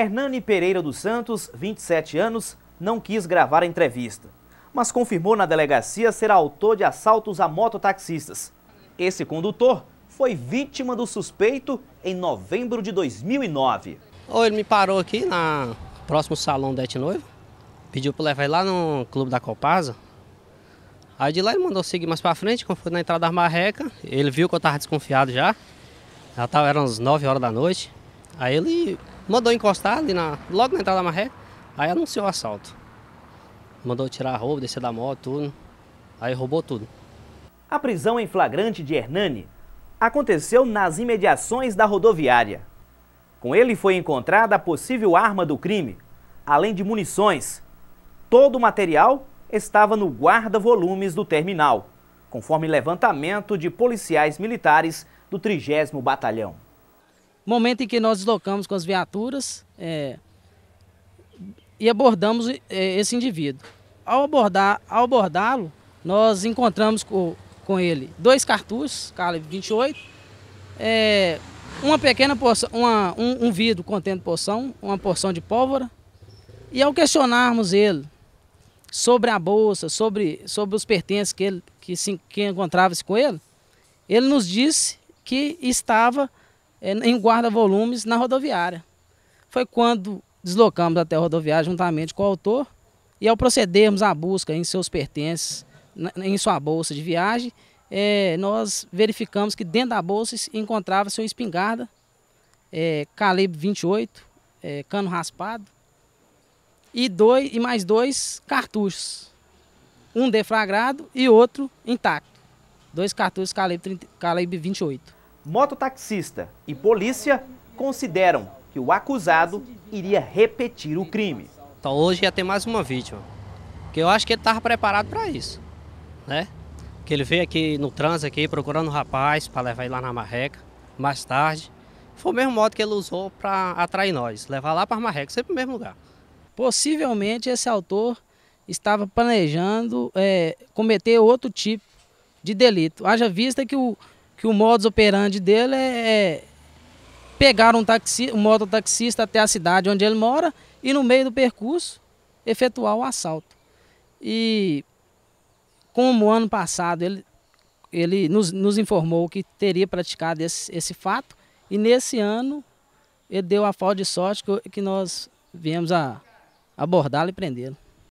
Hernani Pereira dos Santos, 27 anos, não quis gravar a entrevista, mas confirmou na delegacia ser autor de assaltos a mototaxistas. Esse condutor foi vítima do suspeito em novembro de 2009. Ou ele me parou aqui na próximo salão da Noivo, pediu para levar ele lá no clube da Copasa. Aí de lá ele mandou seguir mais para frente, quando foi na entrada da marreca, ele viu que eu estava desconfiado já. Já tava, eram as 9 horas da noite. Aí ele mandou encostar ali na, logo na entrada da marreca, aí anunciou o assalto. Mandou tirar a roupa, descer da moto, tudo. Aí roubou tudo. A prisão em flagrante de Hernani aconteceu nas imediações da rodoviária. Com ele foi encontrada a possível arma do crime, além de munições. Todo o material estava no guarda-volumes do terminal, conforme levantamento de policiais militares do 30 Batalhão. Momento em que nós deslocamos com as viaturas é, e abordamos é, esse indivíduo. Ao abordar, ao abordá-lo, nós encontramos com, com ele dois cartuchos, calibre 28, é, uma pequena porção, uma, um, um vidro contendo porção, uma porção de pólvora. E ao questionarmos ele sobre a bolsa, sobre, sobre os pertences que, ele, que, se, que encontrava-se com ele, ele nos disse que estava em guarda-volumes na rodoviária. Foi quando deslocamos até a rodoviária juntamente com o autor e ao procedermos à busca em seus pertences, em sua bolsa de viagem, é, nós verificamos que dentro da bolsa encontrava-se uma espingarda, é, calibre 28, é, cano raspado, e, dois, e mais dois cartuchos, um deflagrado e outro intacto. Dois cartuchos calibre, 30, calibre 28. Mototaxista e polícia consideram que o acusado iria repetir o crime. Então hoje ia ter mais uma vítima, que eu acho que ele estava preparado para isso, né? Que ele veio aqui no trânsito aqui procurando um rapaz para levar ele lá na marreca, mais tarde. Foi o mesmo modo que ele usou para atrair nós, levar lá para a marreca, sempre no mesmo lugar. Possivelmente esse autor estava planejando é, cometer outro tipo de delito. Haja vista que o, que o modus operandi dele é, é pegar um, taxi, um mototaxista até a cidade onde ele mora e no meio do percurso efetuar o assalto. E como ano passado ele, ele nos, nos informou que teria praticado esse, esse fato, e nesse ano ele deu a falta de sorte que, que nós viemos a abordá-lo e prendê-lo.